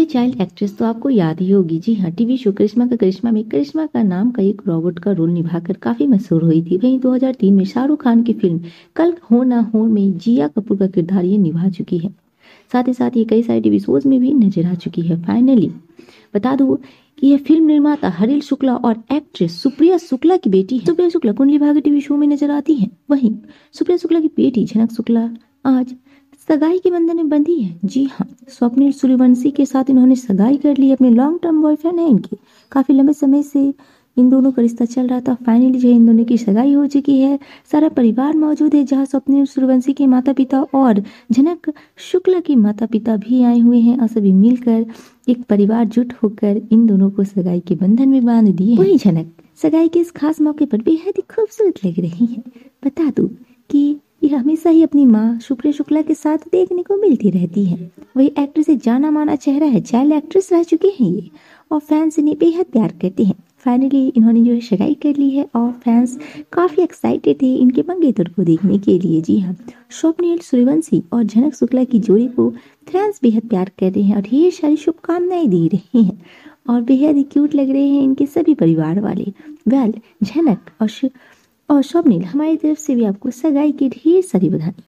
ये child actress तो आपको याद ही होगी। जी हाँ टीवी शो करिश्मा का करिश्मा में करिश्मा का नाम का एक रोबोट का रोल निभाकर काफ़ी मशहूर हुई थी। वहीं 2003 में शाहरुख खान की फ़िल्म कल हो ना हो में जिया कपूर का किरदार ये निभा चुकी है। साथ ही साथ ये कई सारे टीवी शोज़ में भी नज़र आ चुकी है। फाइनली बता दूँ कि यह फ़िल्म निर्माता हरिल शुक्ला और एक्ट्रेस सुप्रिया शुक्ला की बेटी है। सुप्रिया शुक्ला कुंडली भाग्य टीवी शो में नज़र आती है। वहीं सुप्रिया शुक्ला की बेटी झनक शुक्ला आज सगाई के बंधन में बंधी है। जी हाँ स्वप्निल सूर्यवंशी के साथ इन्होंने सगाई कर ली। अपने लॉन्ग टर्म बॉयफ्रेंड है इनके। काफ़ी लंबे समय से इन दोनों का रिश्ता चल रहा था। फाइनली जो इन दोनों की सगाई हो चुकी है। सारा परिवार मौजूद है जहाँ स्वप्निल सूर्यवंशी के माता पिता और झनक शुक्ला के माता पिता भी आए हुए हैं। और सभी मिलकर एक परिवार जुट होकर इन दोनों को सगाई के बंधन में बाँध दिए वही झनक सगाई के इस खास मौके पर बेहद ही खूबसूरत लग रही है। बता दूँ हमेशा ही अपनी माँ सुप्रिया शुक्ला के साथ देखने को मिलती रहती है। वही एक्ट्रेस एक जाना माना चेहरा है, चाइल्ड एक्ट्रेस रह चुकी हैं ये। और फैंस इन्हें बेहद प्यार करते हैं। फाइनली इन्होंने जो है सगाई कर ली है और फैंस काफ़ी एक्साइटेड थे इनके मंगेतर को देखने के लिए। जी हाँ स्वप्निल सूर्यवंशी और झनक शुक्ला की जोड़ी को फैंस बेहद प्यार कर रहे हैं और ढेर सारी शुभकामनाएँ दे रहे हैं। और बेहद क्यूट लग रहे हैं इनके सभी परिवार वाले। वेल झनक और और स्वप्निल हमारी तरफ़ से भी आपको सगाई की ढेर सारी बधाई।